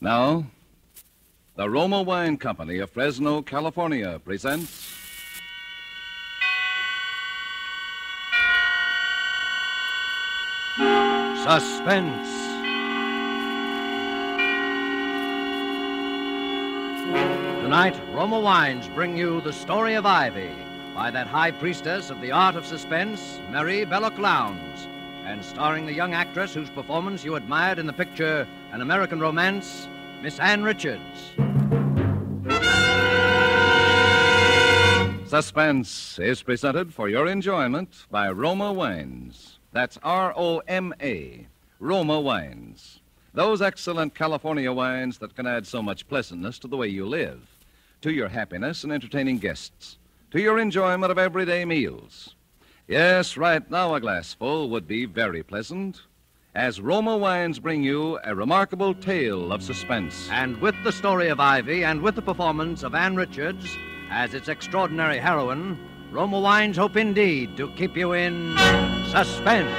Now, the Roma Wine Company of Fresno, California presents. Suspense. Tonight, Roma Wines bring you the story of Ivy by that high priestess of the art of suspense, Mary Belloc Lowndes, and starring the young actress whose performance you admired in the picture An American Romance, Miss Ann Richards. Suspense is presented for your enjoyment by Roma Wines. That's R O M A, Roma Wines. Those excellent California wines that can add so much pleasantness to the way you live, to your happiness in entertaining guests, to your enjoyment of everyday meals. Yes, right now a glassful would be very pleasant, as Roma Wines bring you a remarkable tale of suspense. And with the story of Ivy and with the performance of Ann Richards as its extraordinary heroine, Roma Wines hope indeed to keep you in suspense.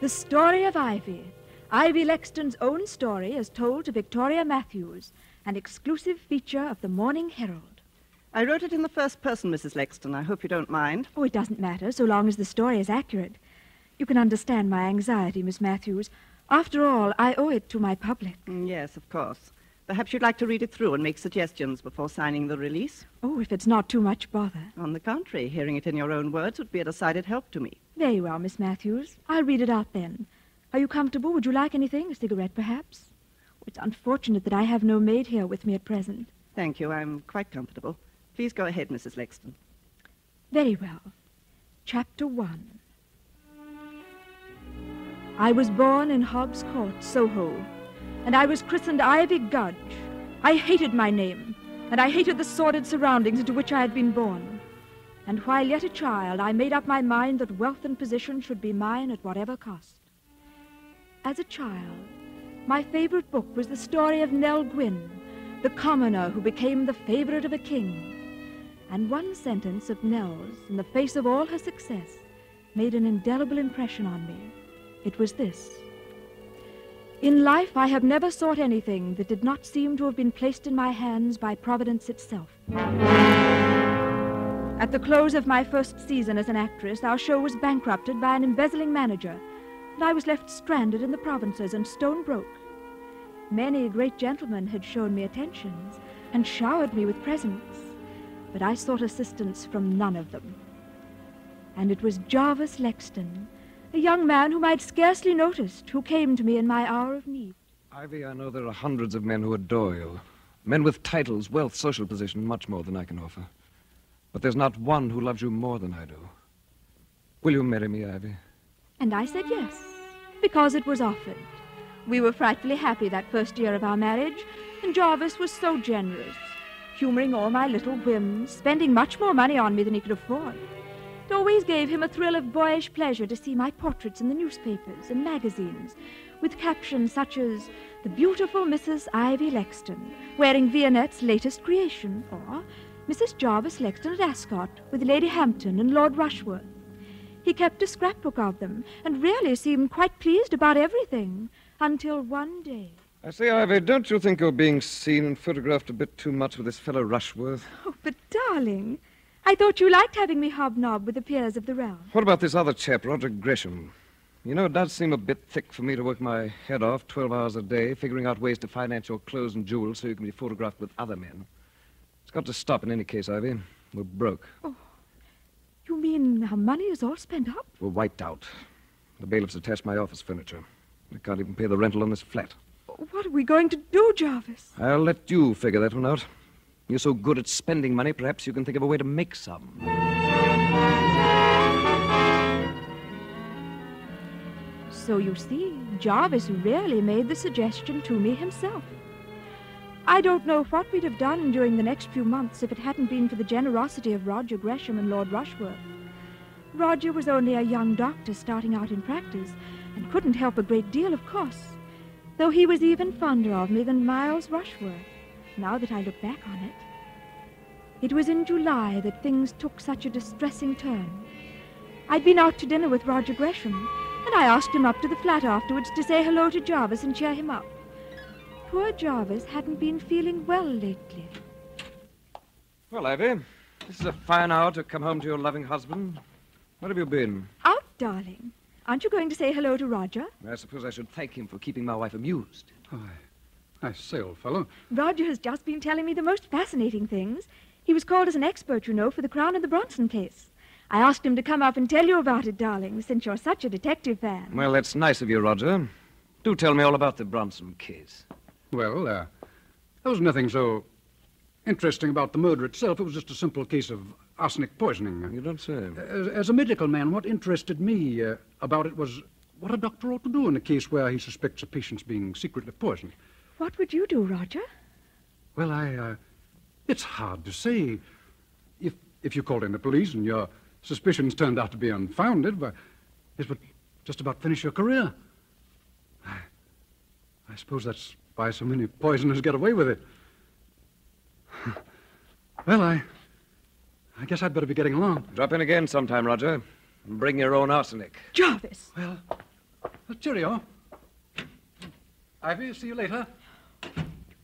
The story of Ivy. Ivy Lexton's own story as told to Victoria Matthews, an exclusive feature of the Morning Herald. I wrote it in the first person, Mrs. Lexton. I hope you don't mind. Oh, it doesn't matter so long as the story is accurate. You can understand my anxiety, Miss Matthews. After all, I owe it to my public. Mm, Yes, of course. Perhaps you'd like to read it through and make suggestions before signing the release. Oh, if it's not too much bother. On the contrary, hearing it in your own words would be a decided help to me. Very well, Miss Matthews. I'll read it out then. Are you comfortable? Would you like anything? A cigarette, perhaps? It's unfortunate that I have no maid here with me at present. Thank you. I'm quite comfortable. Please go ahead, Mrs. Lexton. Very well. Chapter 1 I was born in Hobbs Court, Soho, and I was christened Ivy Gudge. I hated my name, and I hated the sordid surroundings into which I had been born. And while yet a child, I made up my mind that wealth and position should be mine at whatever cost. As a child, my favorite book was the story of Nell Gwynn, the commoner who became the favorite of a king. And one sentence of Nell's, in the face of all her success, made an indelible impression on me. It was this In life, I have never sought anything that did not seem to have been placed in my hands by Providence itself. At the close of my first season as an actress, our show was bankrupted by an embezzling manager, and I was left stranded in the provinces and stone broke. Many great gentlemen had shown me attentions and showered me with presents, but I sought assistance from none of them. And it was Jarvis Lexton, a young man whom I'd scarcely noticed, who came to me in my hour of need. Ivy, I know there are hundreds of men who adore you. Men with titles, wealth, social position, much more than I can offer. But there's not one who loves you more than I do. Will you marry me, Ivy? And I said yes, because it was offered. We were frightfully happy that first year of our marriage, and Jarvis was so generous, humoring all my little whims, spending much more money on me than he could afford. It always gave him a thrill of boyish pleasure to see my portraits in the newspapers and magazines, with captions such as The Beautiful Mrs. Ivy Lexton, wearing Vionette's latest creation, or Mrs. Jarvis Lexton at Ascot, with Lady Hampton and Lord Rushworth. He kept a scrapbook of them, and really seemed quite pleased about everything, until one day. I say, Ivy, don't you think you're being seen and photographed a bit too much with this fellow Rushworth? Oh, but darling, I thought you liked having me hobnob with the peers of the realm. What about this other chap, Roderick Gresham? You know, it does seem a bit thick for me to work my head off 12 hours a day, figuring out ways to finance your clothes and jewels so you can be photographed with other men. It's got to stop in any case, Ivy. We're broke. Oh, You mean our money is all spent up? We're wiped out. The bailiffs attached my office furniture. We can't even pay the rental on this flat. What are we going to do, Jarvis? I'll let you figure that one out. You're so good at spending money, perhaps you can think of a way to make some. So you see, Jarvis really made the suggestion to me himself. I don't know what we'd have done during the next few months if it hadn't been for the generosity of Roger Gresham and Lord Rushworth. Roger was only a young doctor starting out in practice and couldn't help a great deal, of course, though he was even fonder of me than Miles Rushworth, now that I look back on it. It was in July that things took such a distressing turn. I'd been out to dinner with Roger Gresham, and I asked him up to the flat afterwards to say hello to Jarvis and cheer him up. Poor Jarvis hadn't been feeling well lately. Well, Ivy, this is a fine hour to come home to your loving husband. Where have you been? Out, darling. Aren't you going to say hello to Roger? I suppose I should thank him for keeping my wife amused. I say, old fellow, Roger has just been telling me the most fascinating things. He was called as an expert, you know, for the Crown and the Bronson case. I asked him to come up and tell you about it, darling, since you're such a detective fan. Well, that's nice of you, Roger. Do tell me all about the Bronson case. Well, uh, there was nothing so interesting about the murder itself. It was just a simple case of arsenic poisoning. You don't say. As, as a medical man, what interested me uh, about it was what a doctor ought to do in a case where he suspects a patient's being secretly poisoned. What would you do, Roger? Well, I, uh, it's hard to say. If, if you called in the police and your suspicions turned out to be unfounded, why, it would just about finish your career. I, I suppose that's why so many poisoners get away with it. well, I, I guess I'd better be getting along. Drop in again sometime, Roger. And bring your own arsenic. Jarvis! Well, well cheerio. Ivy, see you later.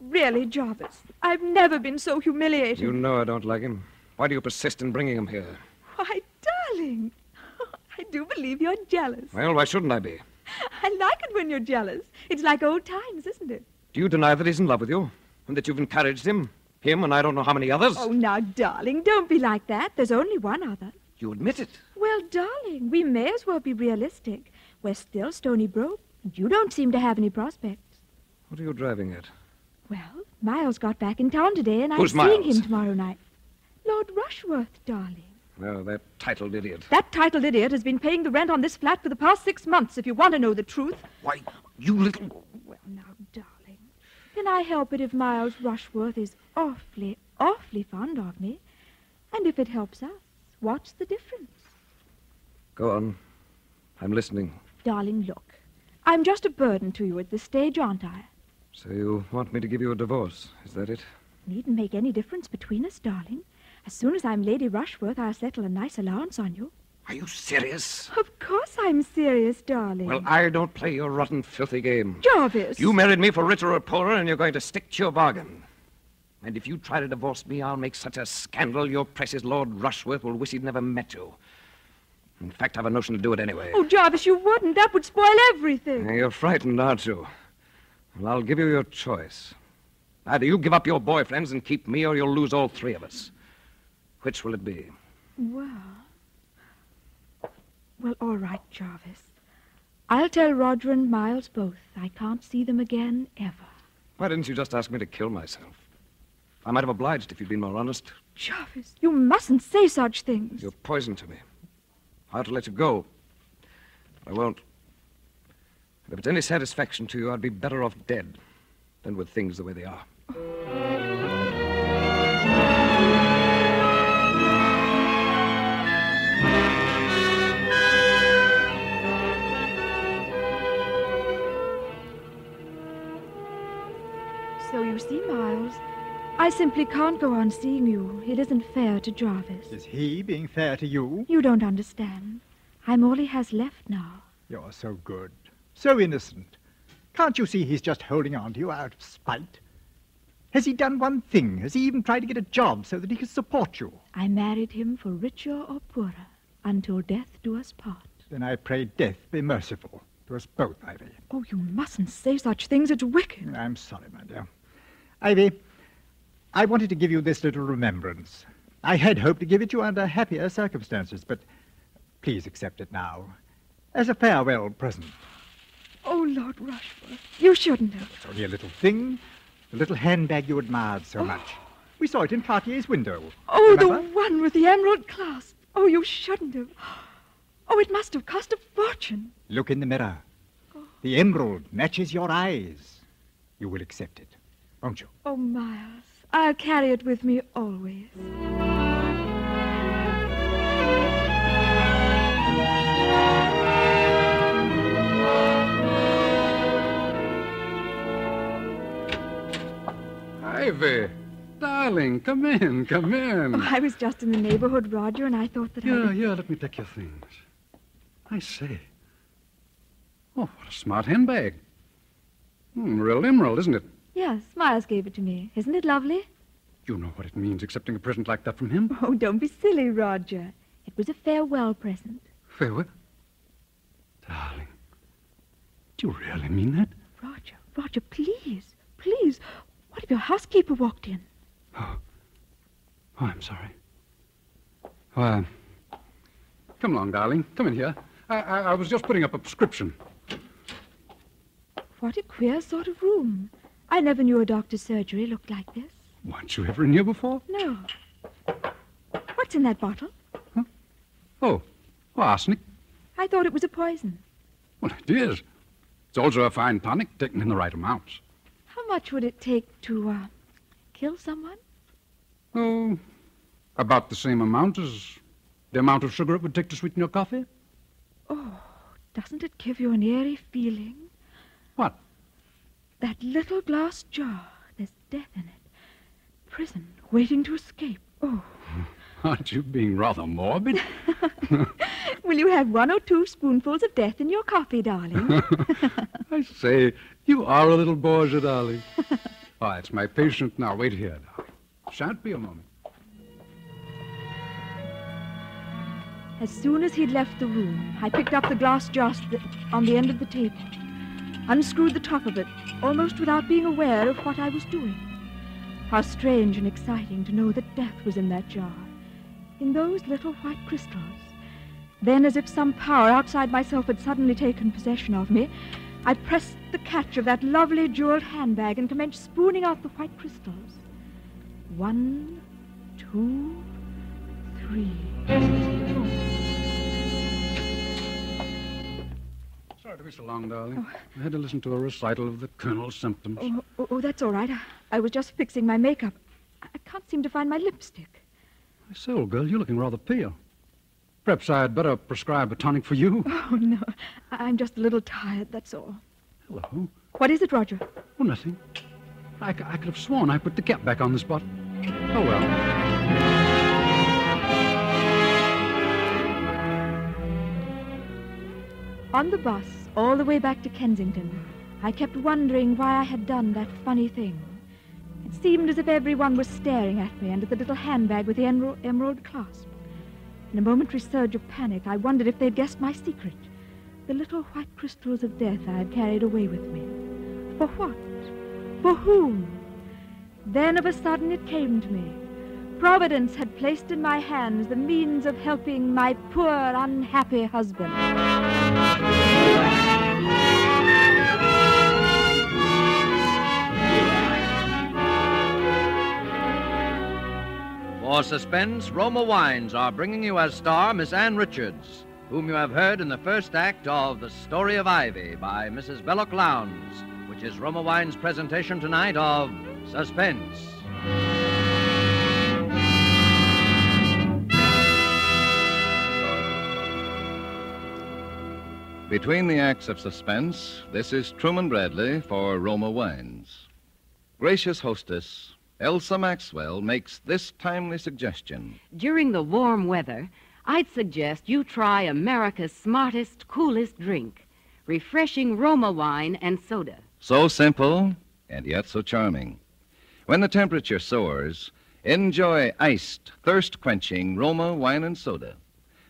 Really, Jarvis, I've never been so humiliated. You know I don't like him. Why do you persist in bringing him here? Why, darling, I do believe you're jealous. Well, why shouldn't I be? I like it when you're jealous. It's like old times, isn't it? Do you deny that he's in love with you? And that you've encouraged him? Him and I don't know how many others? Oh, now, darling, don't be like that. There's only one other. You admit it. Well, darling, we may as well be realistic. We're still stony broke, and you don't seem to have any prospects. What are you driving at? Well, Miles got back in town today, and Who's I'm seeing Miles? him tomorrow night. Lord Rushworth, darling. Oh, that titled idiot. That titled idiot has been paying the rent on this flat for the past six months, if you want to know the truth. Why, you little... Well, now, can I help it if Miles Rushworth is awfully, awfully fond of me? And if it helps us, what's the difference? Go on. I'm listening. Darling, look. I'm just a burden to you at this stage, aren't I? So you want me to give you a divorce? Is that it? Needn't make any difference between us, darling. As soon as I'm Lady Rushworth, I'll settle a nice allowance on you. Are you serious? Of course I'm serious, darling. Well, I don't play your rotten, filthy game. Jarvis! You married me for richer or poorer, and you're going to stick to your bargain. And if you try to divorce me, I'll make such a scandal your precious Lord Rushworth will wish he'd never met you. In fact, I've a notion to do it anyway. Oh, Jarvis, you wouldn't. That would spoil everything. You're frightened, aren't you? Well, I'll give you your choice. Either you give up your boyfriends and keep me, or you'll lose all three of us. Which will it be? Well. Well, all right, Jarvis. I'll tell Roger and Miles both. I can't see them again ever. Why didn't you just ask me to kill myself? I might have obliged if you'd been more honest. Jarvis, you mustn't say such things. You're poison to me. I ought to let you go. But I won't. If it's any satisfaction to you, I'd be better off dead than with things the way they are. So see, Miles, I simply can't go on seeing you. It isn't fair to Jarvis. Is he being fair to you? You don't understand. I'm all he has left now. You're so good, so innocent. Can't you see he's just holding on to you out of spite? Has he done one thing? Has he even tried to get a job so that he can support you? I married him for richer or poorer, until death do us part. Then I pray death be merciful to us both, Ivy. Oh, you mustn't say such things. It's wicked. I'm sorry, my dear. Ivy, I wanted to give you this little remembrance. I had hoped to give it you under happier circumstances, but please accept it now as a farewell present. Oh, Lord Rushworth, you shouldn't have. It's only a little thing, the little handbag you admired so oh. much. We saw it in Cartier's window. Oh, the one with the emerald clasp. Oh, you shouldn't have. Oh, it must have cost a fortune. Look in the mirror. Oh. The emerald matches your eyes. You will accept it, won't you? Oh, Miles, I'll carry it with me always. Ivy, darling, come in, come in. Oh, I was just in the neighborhood, Roger, and I thought that Yeah, I. yeah, let me take your things. I say. Oh, what a smart handbag. Hmm, real emerald, isn't it? Yes, Miles gave it to me. Isn't it lovely? You know what it means accepting a present like that from him? Oh, don't be silly, Roger. It was a farewell present. Farewell. Darling, do you really mean that? Roger, Roger, please, please. What if your housekeeper walked in? Oh, I'm sorry. Oh, uh, come along, darling. Come in here. I, I, I was just putting up a prescription. What a queer sort of room. I never knew a doctor's surgery looked like this. Weren't you ever in here before? No. What's in that bottle? Oh, oh, arsenic. I thought it was a poison. Well, it is. It's also a fine tonic taken in the right amounts. How much would it take to, uh, kill someone? Oh, about the same amount as the amount of sugar it would take to sweeten your coffee. Oh, doesn't it give you an eerie feeling? What? That little glass jar. There's death in it. Prison, waiting to escape. Oh. Aren't you being rather morbid? Will you have one or two spoonfuls of death in your coffee, darling? I say, you are a little Borgia, darling. oh, it's my patient now. Wait here, darling. Shan't be a moment. As soon as he'd left the room, I picked up the glass jar on the end of the table, unscrewed the top of it, almost without being aware of what I was doing. How strange and exciting to know that death was in that jar, in those little white crystals. Then, as if some power outside myself had suddenly taken possession of me, I pressed the catch of that lovely jeweled handbag and commenced spooning out the white crystals. One, two, three. To be so long, darling. I had to listen to a recital of the Colonel's symptoms. Oh, oh, oh, that's all right. I, I was just fixing my makeup. I, can't seem to find my lipstick. I say, old girl, you're looking rather pale. Perhaps I had better prescribe a tonic for you. Oh, no. I'm just a little tired, that's all. Hello. What is it, Roger? Oh, nothing. I, I could have sworn I put the cap back on this bottle. Oh, well. On the bus, all the way back to Kensington, I kept wondering why I had done that funny thing. It seemed as if everyone was staring at me and at the little handbag with the emerald, emerald clasp. In a momentary surge of panic, I wondered if they'd guessed my secret. The little white crystals of death I had carried away with me. For what? For whom? Then of a sudden it came to me. Providence had placed in my hands the means of helping my poor, unhappy husband. For suspense, Roma Wines are bringing you as star Miss Ann Richards, whom you have heard in the first act of The Story of Ivy by Mrs. Belloc Lowndes, which is Roma Wines' presentation tonight of Suspense. Between the acts of suspense, this is Truman Bradley for Roma Wines. Gracious hostess, Elsa Maxwell makes this timely suggestion. During the warm weather, I'd suggest you try America's smartest, coolest drink refreshing Roma wine and soda. So simple and yet so charming. When the temperature soars, enjoy iced, thirst quenching Roma wine and soda.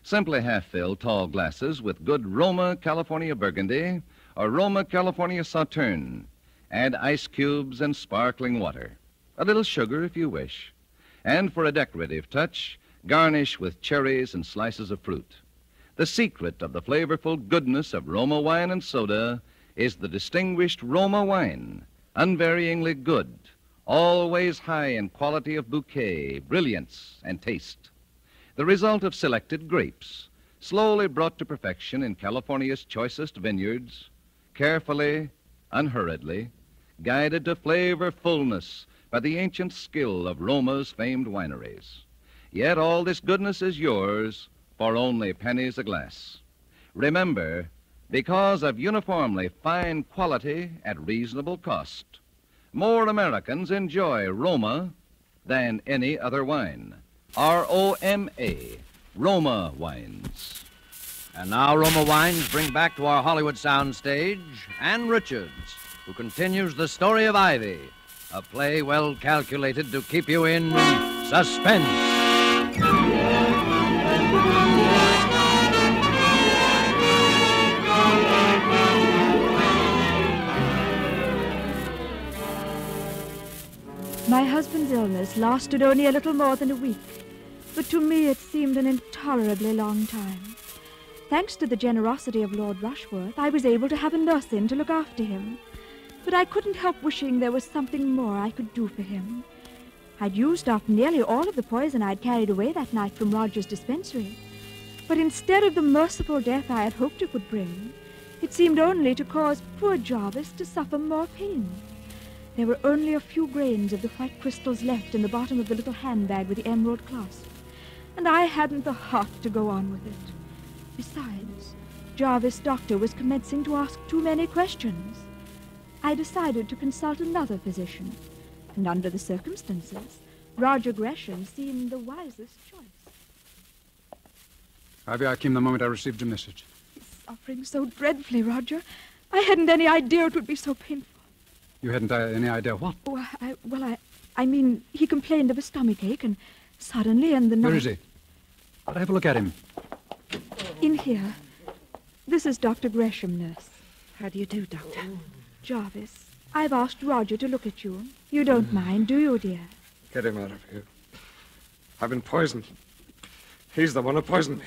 Simply half fill tall glasses with good Roma California Burgundy or Roma California Sauterne. Add ice cubes and sparkling water. A little sugar if you wish. And for a decorative touch, garnish with cherries and slices of fruit. The secret of the flavorful goodness of Roma wine and soda is the distinguished Roma wine, unvaryingly good, always high in quality of bouquet, brilliance, and taste. The result of selected grapes, slowly brought to perfection in California's choicest vineyards, carefully, unhurriedly, guided to flavor fullness by the ancient skill of Roma's famed wineries. Yet all this goodness is yours for only pennies a glass. Remember, because of uniformly fine quality at reasonable cost, more Americans enjoy Roma than any other wine. R O M A, Roma wines. And now Roma Wines bring back to our Hollywood soundstage Ann Richards, who continues the story of Ivy, a play well calculated to keep you in suspense. My husband's illness lasted only a little more than a week, but to me it seemed an intolerably long time. Thanks to the generosity of Lord Rushworth, I was able to have a nurse in to look after him. But I couldn't help wishing there was something more I could do for him. I'd used up nearly all of the poison I'd carried away that night from Roger's dispensary. But instead of the merciful death I had hoped it would bring, it seemed only to cause poor Jarvis to suffer more pain. There were only a few grains of the white crystals left in the bottom of the little handbag with the emerald clasp, and I hadn't the heart to go on with it. Besides, Jarvis' doctor was commencing to ask too many questions. I decided to consult another physician, and under the circumstances, Roger Gresham seemed the wisest choice. Ivy, I came the moment I received your message. He's suffering so dreadfully, Roger. I hadn't any idea it would be so painful. You hadn't uh, any idea what? Oh, I, well, I, I mean, he complained of a stomach ache, and suddenly in the night... Where is he? I'll have a look at him. In here. This is Dr. Gresham, nurse. How do you do, Doctor? Jarvis, I've asked Roger to look at you. You don't mind, do you, dear? Get him out of here. I've been poisoned. He's the one who poisoned me.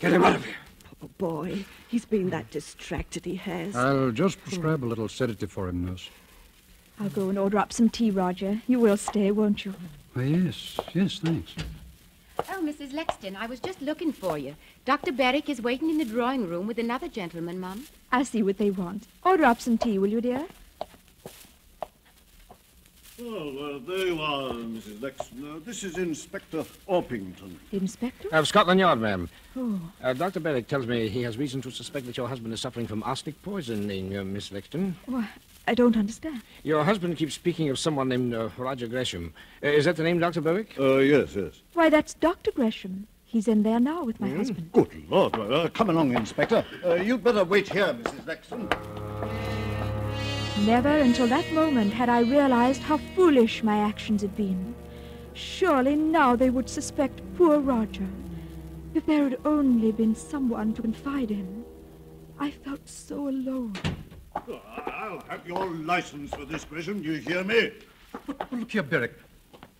Get him out of here. Poor boy. He's been that distracted, he has. I'll just prescribe a little sedative for him, nurse. I'll go and order up some tea, Roger. You will stay, won't you? Oh, yes, yes, thanks. Oh, Mrs. Lexton, I was just looking for you. Dr. Berwick is waiting in the drawing room with another gentleman, Mum. I'll see what they want. Order up some tea, will you, dear? Well, uh, there you are, Mrs. Lexton. Uh, this is Inspector Orpington. Inspector? Of Scotland Yard, ma'am. Oh. Uh, Dr. Berwick tells me he has reason to suspect that your husband is suffering from arsenic poisoning, uh, Miss Lexton. Why, I don't understand. Your husband keeps speaking of someone named uh, Roger Gresham. Uh, is that the name, Dr. Berwick? Uh, yes, yes. Why, that's Dr. Gresham. He's in there now with my husband. Good Lord. Uh, come along, Inspector. Uh, you'd better wait here, Mrs. Lexton. Never until that moment had I realized how foolish my actions had been. Surely now they would suspect poor Roger. If there had only been someone to confide in. I felt so alone. I'll have your license for this, Gresham. Do you hear me? But look here, Berwick.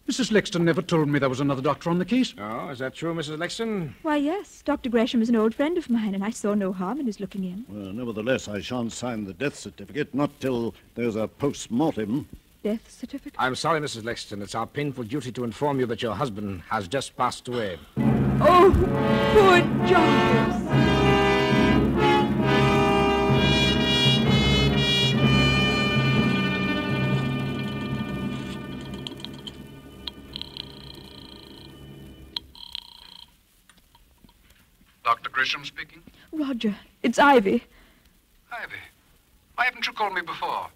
Mrs. Lexton never told me there was another doctor on the case. Oh, is that true, Mrs. Lexton? Why, yes, Dr. Gresham is an old friend of mine, and I saw no harm in his looking in. Well, nevertheless, I shan't sign the death certificate, not till there's a post-mortem. Death certificate? I'm sorry, Mrs. Lexton. It's our painful duty to inform you that your husband has just passed away. Oh, poor Jarvis. Dr. Gresham speaking. Roger, it's Ivy. Ivy, why haven't you called me before?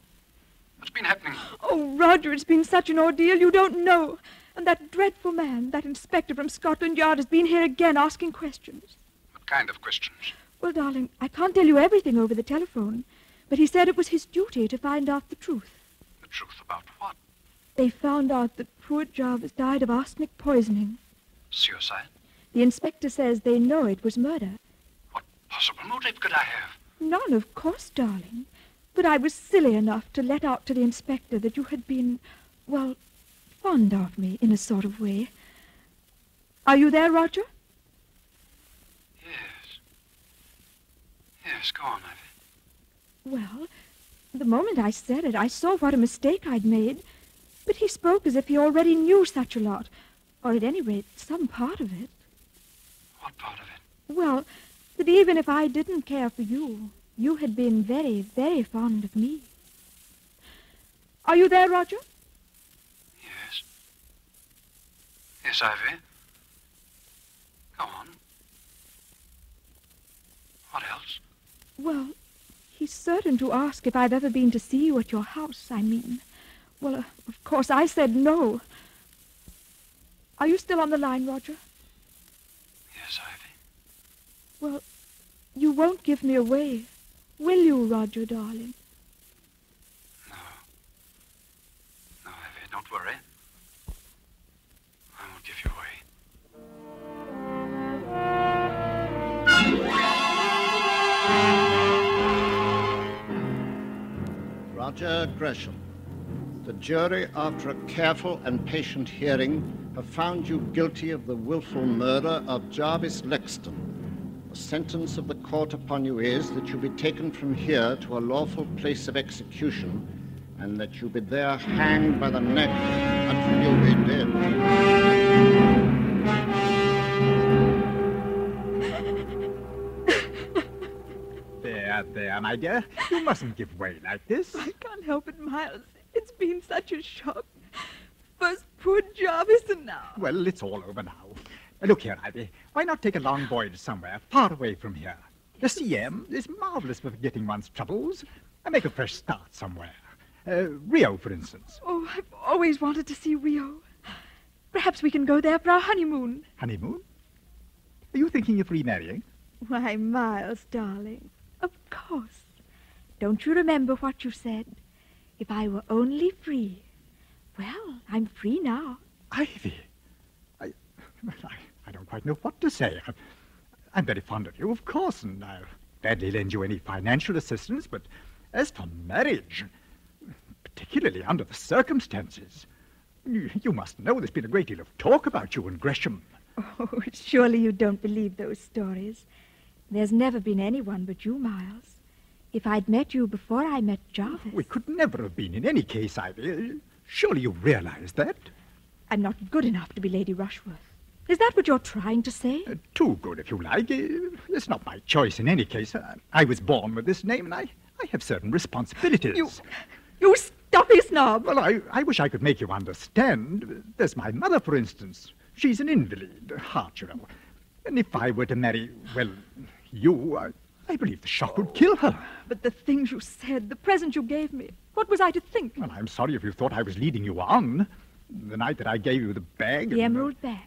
What's been happening? Oh, Roger, it's been such an ordeal you don't know. And that dreadful man, that inspector from Scotland Yard, has been here again asking questions. What kind of questions? Well, darling, I can't tell you everything over the telephone, but he said it was his duty to find out the truth. The truth about what? They found out that poor Jarvis died of arsenic poisoning. Suicide? The inspector says they know it was murder. What possible motive could I have? None, of course, darling. But I was silly enough to let out to the inspector that you had been, well, fond of me in a sort of way. Are you there, Roger? Yes. Yes, go on, Ivy. Well, the moment I said it, I saw what a mistake I'd made. But he spoke as if he already knew such a lot, or at any rate, some part of it. What part of it? Well, that even if I didn't care for you, you had been very, very fond of me. Are you there, Roger? Yes. Yes, Ivy. Go on. What else? Well, he's certain to ask if I've ever been to see you at your house, I mean. Well, uh, of course, I said no. Are you still on the line, Roger? Yes, Ivy. Well, you won't give me away, will you, Roger, darling? No. No, Ivy, don't worry. I won't give you away. Roger Gresham. The jury, after a careful and patient hearing, have found you guilty of the wilful murder of Jarvis Lexton. The sentence of the court upon you is that you be taken from here to a lawful place of execution, and that you be there hanged by the neck until you be dead. There, there, my dear. You mustn't give way like this. I can't help it, Miles. It's been such a shock. First poor Jarvis and now. Well, it's all over now. Look here, Ivy. Why not take a long voyage somewhere, far away from here? The CM is marvelous for forgetting one's troubles. And make a fresh start somewhere. Uh, Rio, for instance. Oh, I've always wanted to see Rio. Perhaps we can go there for our honeymoon. Honeymoon? Are you thinking of remarrying? Why, Miles, darling, of course. Don't you remember what you said? If I were only free. Well, I'm free now. Ivy. I, I, I don't quite know what to say. I'm, I'm very fond of you, of course, and I'll gladly lend you any financial assistance, but as for marriage, particularly under the circumstances, you, you must know there's been a great deal of talk about you and Gresham. Oh, surely you don't believe those stories. There's never been anyone but you, Miles. If I'd met you before I met Jarvis. We could never have been in any case, Ivy. Surely you realize that? I'm not good enough to be Lady Rushworth. Is that what you're trying to say? Uh, too good, if you like. Uh, It's not my choice in any case. Uh, I was born with this name, and I, I have certain responsibilities. You, you stuffy snob. Well, I, I wish I could make you understand. There's my mother, for instance. She's an invalid, heart, you know. And if I were to marry, well, you, I, I believe the shock would kill her. But the things you said, the present you gave me, what was I to think? Well, I'm sorry if you thought I was leading you on. The night that I gave you the bag. The emerald bag.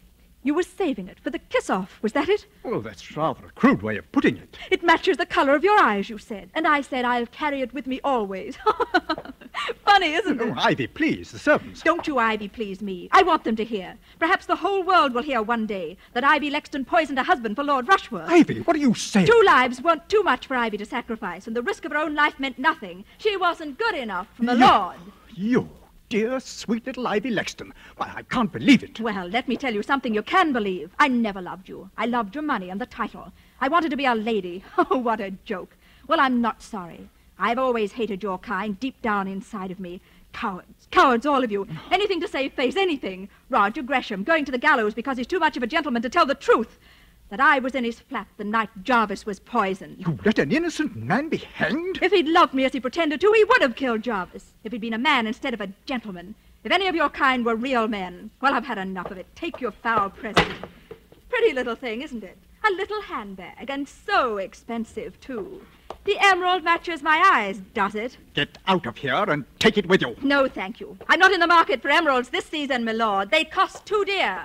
You were saving it for the kiss-off, was that it? Well, that's rather a crude way of putting it. It matches the color of your eyes, you said. And I said I'll carry it with me always. Funny, isn't oh, it? Oh, Ivy, please, the servants. Don't you, Ivy, please me. I want them to hear. Perhaps the whole world will hear one day that Ivy Lexton poisoned a husband for Lord Rushworth. Ivy, what are you saying? Two lives weren't too much for Ivy to sacrifice, and the risk of her own life meant nothing. She wasn't good enough for my You- lord. You, dear, sweet little Ivy Lexton. Why, I can't believe it. Well, let me tell you something you can believe. I never loved you. I loved your money and the title. I wanted to be a lady. Oh, what a joke. Well, I'm not sorry. I've always hated your kind deep down inside of me. Cowards. Cowards, all of you. Anything to save face, anything. Roger Gresham going to the gallows because he's too much of a gentleman to tell the truth. That I was in his flat the night Jarvis was poisoned. You let an innocent man be hanged? If he'd loved me as he pretended to, he would have killed Jarvis. If he'd been a man instead of a gentleman. If any of your kind were real men. Well, I've had enough of it. Take your foul present. Pretty little thing, isn't it? A little handbag, and so expensive, too. The emerald matches my eyes, does it? Get out of here and take it with you. No, thank you. I'm not in the market for emeralds this season, my lord. They cost too dear.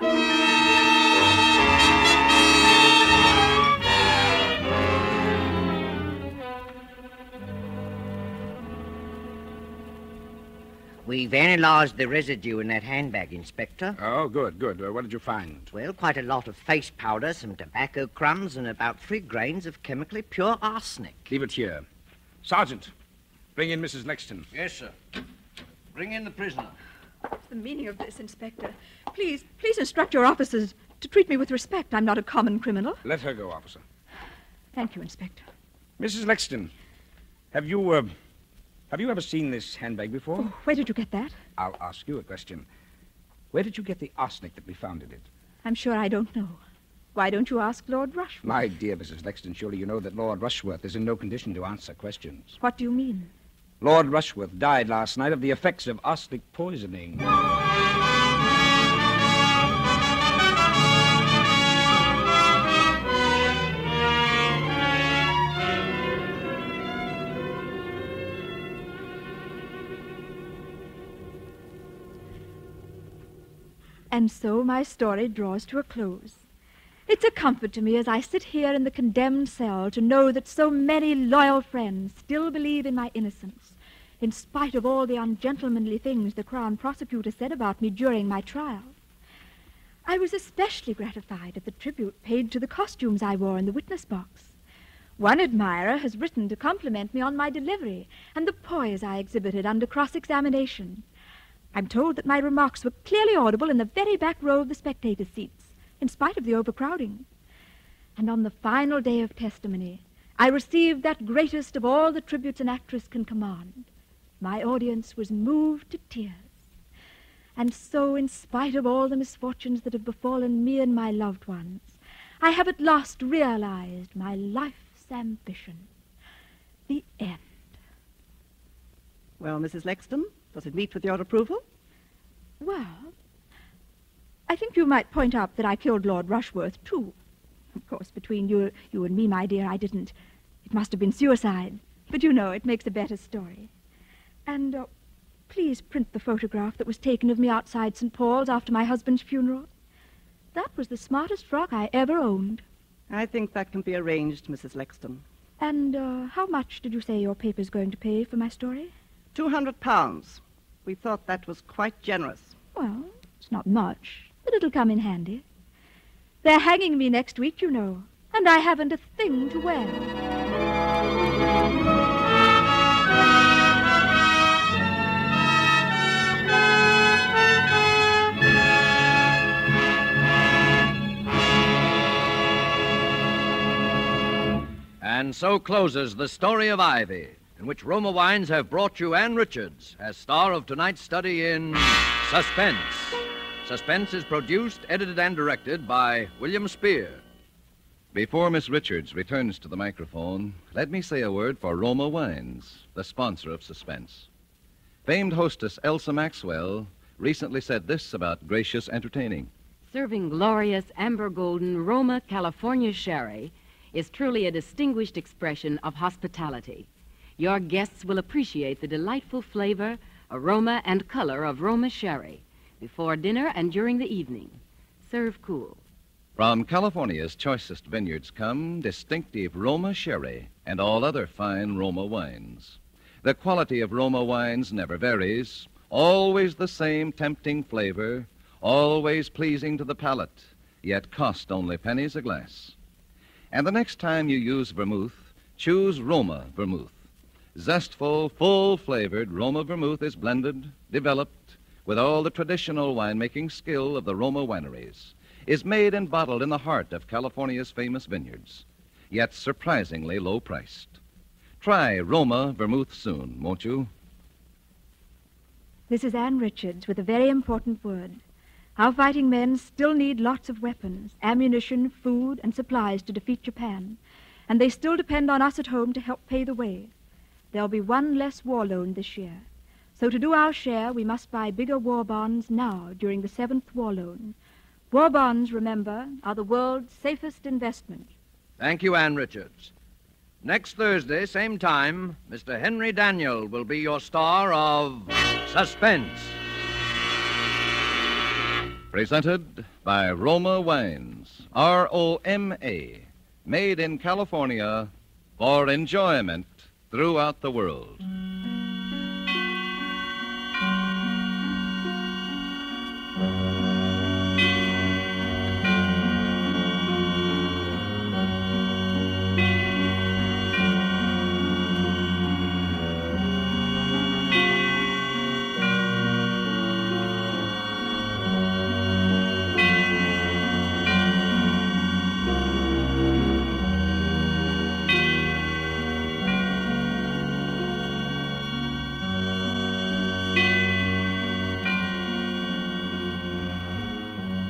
We've analysed the residue in that handbag, Inspector. Oh, good, good. Uh, what did you find? Well, quite a lot of face powder, some tobacco crumbs, and about three grains of chemically pure arsenic. Leave it here. Sergeant, bring in Mrs. Lexton. Yes, sir. Bring in the prisoner. What's the meaning of this, Inspector? Please, please instruct your officers to treat me with respect. I'm not a common criminal. Let her go, officer. Thank you, Inspector. Mrs. Lexton, have you, uh, have you ever seen this handbag before? Oh, where did you get that? I'll ask you a question. Where did you get the arsenic that we found in it? I'm sure I don't know. Why don't you ask Lord Rushworth? My dear Mrs. Lexton, surely you know that Lord Rushworth is in no condition to answer questions. What do you mean? Lord Rushworth died last night of the effects of arsenic poisoning. And so my story draws to a close. It's a comfort to me as I sit here in the condemned cell to know that so many loyal friends still believe in my innocence, in spite of all the ungentlemanly things the Crown Prosecutor said about me during my trial. I was especially gratified at the tribute paid to the costumes I wore in the witness box. One admirer has written to compliment me on my delivery and the poise I exhibited under cross-examination. I'm told that my remarks were clearly audible in the very back row of the spectator seats, in spite of the overcrowding. And on the final day of testimony, I received that greatest of all the tributes an actress can command. My audience was moved to tears. And so, in spite of all the misfortunes that have befallen me and my loved ones, I have at last realized my life's ambition. The end. Well, Mrs. Lexton, does it meet with your approval? Well, I think you might point out that I killed Lord Rushworth, too. Of course, between you, you and me, my dear, I didn't. It must have been suicide. But you know, it makes a better story. And uh, please print the photograph that was taken of me outside St. Paul's after my husband's funeral. That was the smartest frock I ever owned. I think that can be arranged, Mrs. Lexton. And uh, how much did you say your paper's going to pay for my story? Two hundred pounds. We thought that was quite generous. Well, it's not much, but it'll come in handy. They're hanging me next week, you know, and I haven't a thing to wear. And so closes the story of Ivy, in which Roma Wines have brought you Ann Richards as star of tonight's study in Suspense. Suspense is produced, edited, and directed by William Spier. Before Miss Richards returns to the microphone, let me say a word for Roma Wines, the sponsor of Suspense. Famed hostess Elsa Maxwell recently said this about gracious entertaining. Serving glorious amber golden Roma California sherry is truly a distinguished expression of hospitality. Your guests will appreciate the delightful flavor, aroma, and color of Roma sherry before dinner and during the evening. Serve cool. From California's choicest vineyards come distinctive Roma sherry and all other fine Roma wines. The quality of Roma wines never varies, always the same tempting flavor, always pleasing to the palate, yet cost only pennies a glass. And the next time you use vermouth, choose Roma vermouth. Zestful, full flavored Roma vermouth is blended, developed, with all the traditional winemaking skill of the Roma wineries, is made and bottled in the heart of California's famous vineyards, yet surprisingly low priced. Try Roma vermouth soon, won't you? This is Ann Richards with a very important word. Our fighting men still need lots of weapons, ammunition, food, and supplies to defeat Japan. And they still depend on us at home to help pay the way. There'll be one less war loan this year. So to do our share, we must buy bigger war bonds now during the seventh war loan. War bonds, remember, are the world's safest investment. Thank you, Ann Richards. Next Thursday, same time, Mr. Henry Daniell will be your star of Suspense. Presented by Roma Wines, R O M A, made in California for enjoyment throughout the world.